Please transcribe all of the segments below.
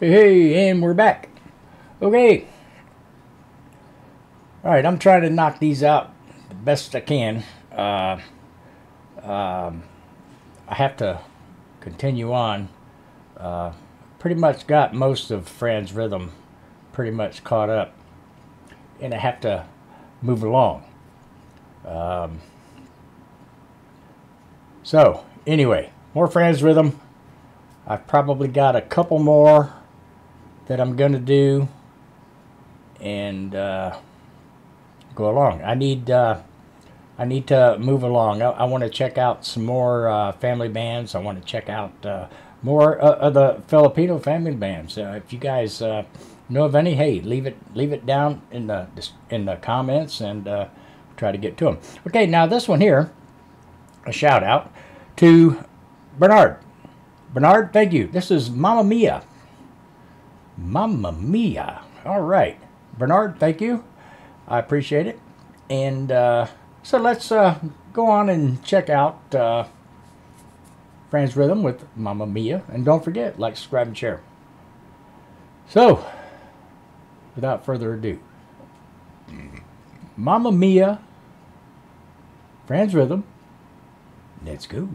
Hey, and we're back. Okay. All right, I'm trying to knock these out the best I can. Uh, um, I have to continue on. Uh, pretty much got most of Franz rhythm pretty much caught up, and I have to move along. Um, so, anyway, more Franz rhythm. I've probably got a couple more that I'm going to do and uh, go along. I need uh, I need to move along. I, I want to check out some more uh, family bands. I want to check out uh, more uh, of the Filipino family bands. Uh, if you guys know of any, hey, leave it leave it down in the in the comments and try to get to them. Okay, now this one here, a shout out to Bernard. Bernard, thank you. This is Mamma Mia. Mamma Mia. All right. Bernard, thank you. I appreciate it. And uh, so let's uh, go on and check out uh, Franz Rhythm with Mamma Mia. And don't forget, like, subscribe, and share. So, without further ado, Mamma Mia, Franz Rhythm, let's go.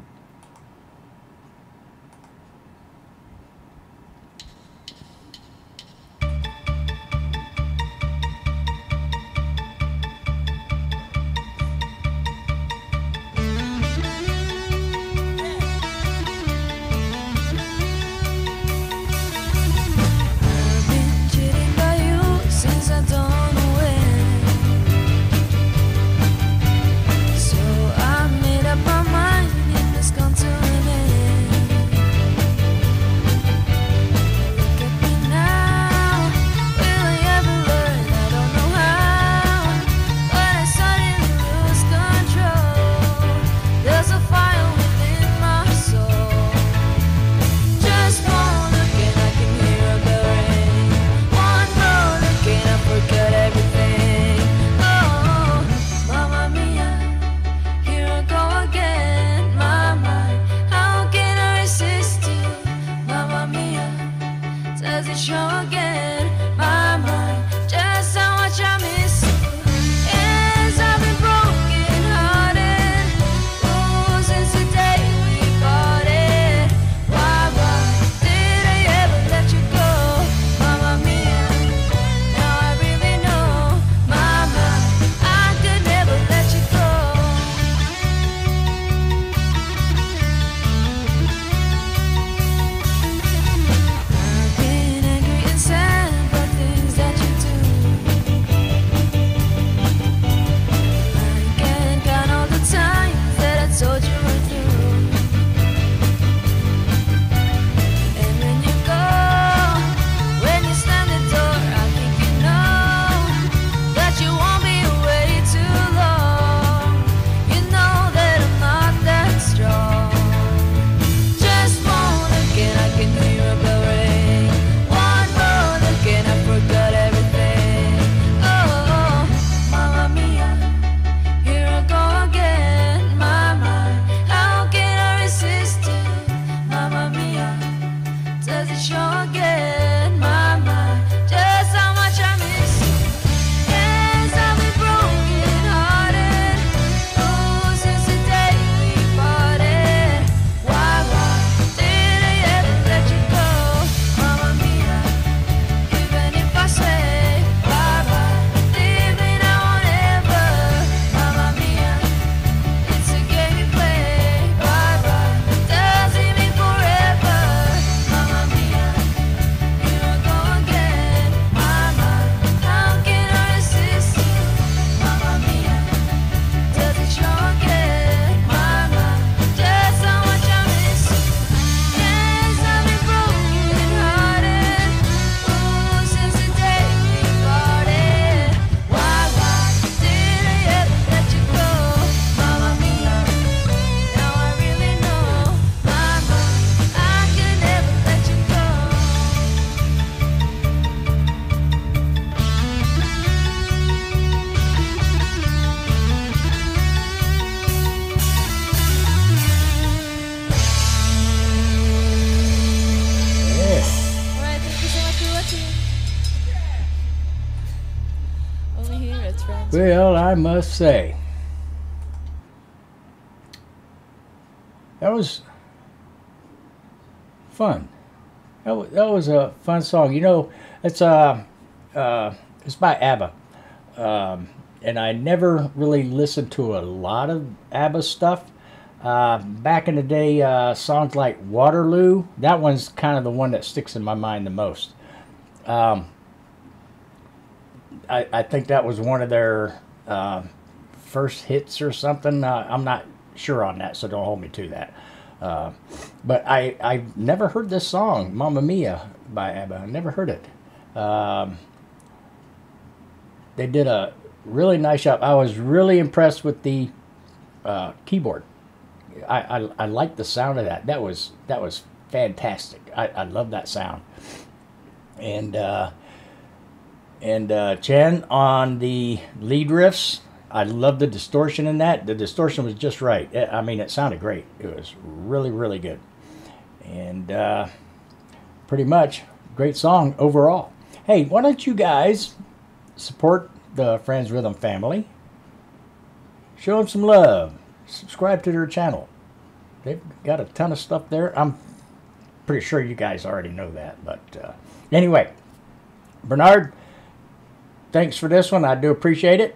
Cause it's your game. Well, I must say, that was fun. That was, that was a fun song. You know, it's uh, uh, it's by ABBA, um, and I never really listened to a lot of ABBA stuff. Uh, back in the day, uh, songs like Waterloo, that one's kind of the one that sticks in my mind the most. Um, I, I think that was one of their uh, first hits or something. Uh, I'm not sure on that, so don't hold me to that. Uh, but I I've never heard this song, "Mamma Mia" by ABBA. I never heard it. Um, they did a really nice job. I was really impressed with the uh, keyboard. I, I I like the sound of that. That was that was fantastic. I, I love that sound. And uh, and uh, Chen on the lead riffs. I love the distortion in that. The distortion was just right. I mean, it sounded great. It was really, really good. And uh, pretty much great song overall. Hey, why don't you guys support the Franz Rhythm family? Show them some love. Subscribe to their channel. They've got a ton of stuff there. I'm pretty sure you guys already know that. But uh, anyway, Bernard, thanks for this one. I do appreciate it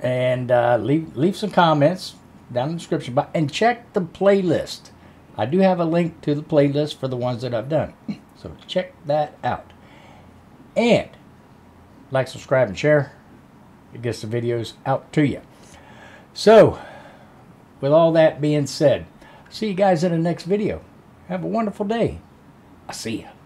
and uh, leave leave some comments down in the description box and check the playlist. I do have a link to the playlist for the ones that I've done, so check that out. And like, subscribe, and share. It gets the videos out to you. So, with all that being said, see you guys in the next video. Have a wonderful day. I'll see you.